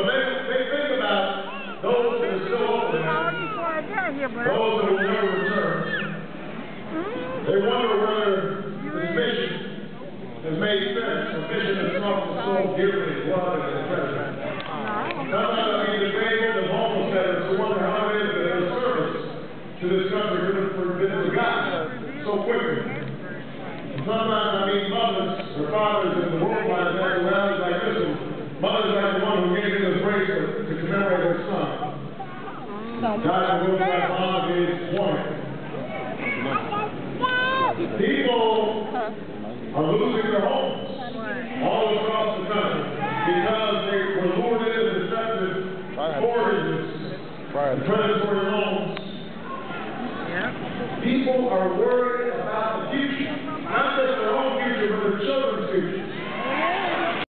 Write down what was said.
But they, they think about those that are still open, those that will never return. They wonder whether this mission has made sense, a mission that's not so guilty, blood, and treasure. Sometimes I mean the faithful and homeless veterans who wonder how it is that their service to this country could have been forgotten so quickly. Guys, we're going to People are losing their homes all across the country because they were lured into the deceptive mortgages and predatory loans. People are worried.